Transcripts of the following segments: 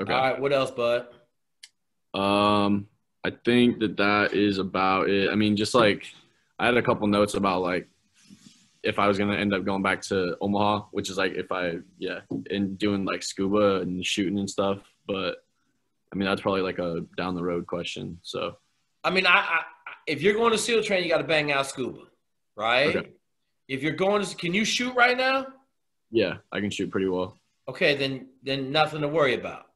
Okay. All right. What else, bud? Um, I think that that is about it. I mean, just like I had a couple notes about like if I was gonna end up going back to Omaha, which is like if I yeah, and doing like scuba and shooting and stuff. But I mean, that's probably like a down the road question. So I mean, I, I if you're going to SEAL train, you got to bang out scuba, right? Okay. If you're going to, can you shoot right now? yeah, I can shoot pretty well. Okay, then then nothing to worry about.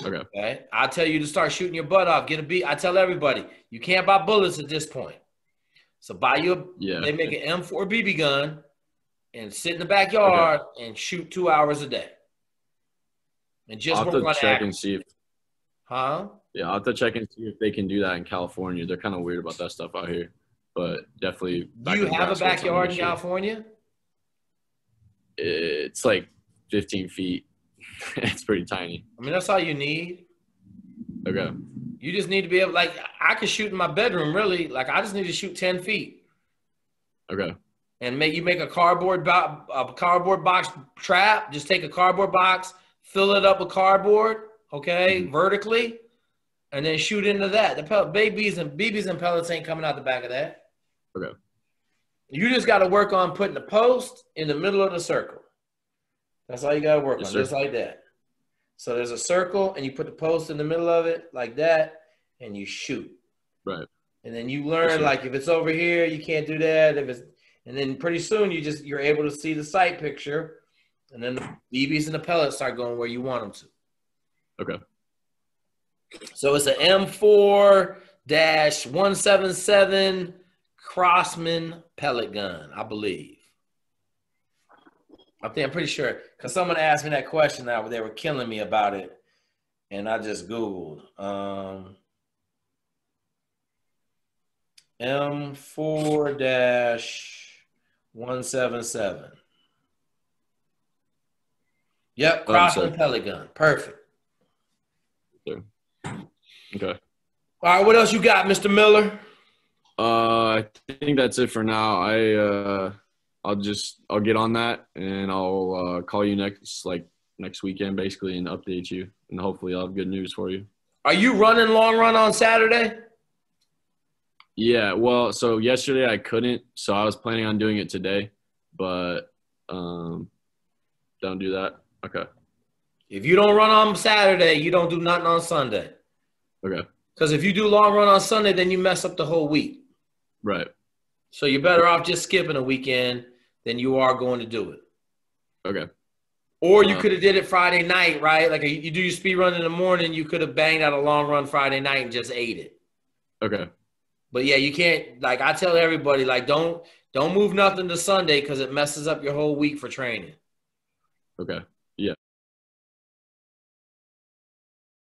Okay. Okay, I tell you to start shooting your butt off. Get a beat. I tell everybody you can't buy bullets at this point. So buy you a. Yeah. They make an M4 BB gun, and sit in the backyard and shoot two hours a day. And just I'll have work to on check and see if Huh? yeah, I'll have to check and see if they can do that in California. They're kind of weird about that stuff out here, but definitely. Do you have a Nebraska, it's not an backyard in. California? It's like 15 feet. it's pretty tiny. I mean, that's all you need. Okay. You just need to be able, like, I could shoot in my bedroom, really. Like, I just need to shoot 10 feet. Okay. And make you make a cardboard bo- a cardboard box trap. Just take a cardboard box, fill it up with cardboard, okay, Mhm. vertically, and then shoot into that. The pel- babies and BBs and pellets ain't coming out the back of that. Okay. You just got to work on putting the post in the middle of the circle. That's all you got to work Yes, on, sir. just like that. So there's a circle, and you put the post in the middle of it like that, and you shoot. Right. And then you learn sir. like if it's over here, you can't do that. If it's and then pretty soon you just you're able to see the sight picture, and then the BBs and the pellets start going where you want them to. Okay. So it's an M4 177 Crosman pellet gun, I believe. I think I'm pretty sure because someone asked me that question now, they were killing me about it, and I just googled um, M4 dash 177. Yep, Crosman sorry. pellet gun, perfect. Okay. All right, what else you got, Mr. Miller? Uh, I think that's it for now. I uh, I'll just I'll get on that and I'll uh, call you next like next weekend basically and update you and hopefully I'll have good news for you. Are you running long run on Saturday? Yeah. Well, so yesterday I couldn't, so I was planning on doing it today, but um, don't do that. Okay. If you don't run on Saturday, you don't do nothing on Sunday. Okay. Because if you do long run on Sunday, then you mess up the whole week. Right. So you're better off just skipping a weekend than you are going to do it. Okay. Or you Uh, could have did it Friday night, right? Like you do your speed run in the morning, you could have banged out a long run Friday night and just ate it. Okay. But yeah, you can't. Like I tell everybody, like don't don't move nothing to Sunday because it messes up your whole week for training. Okay.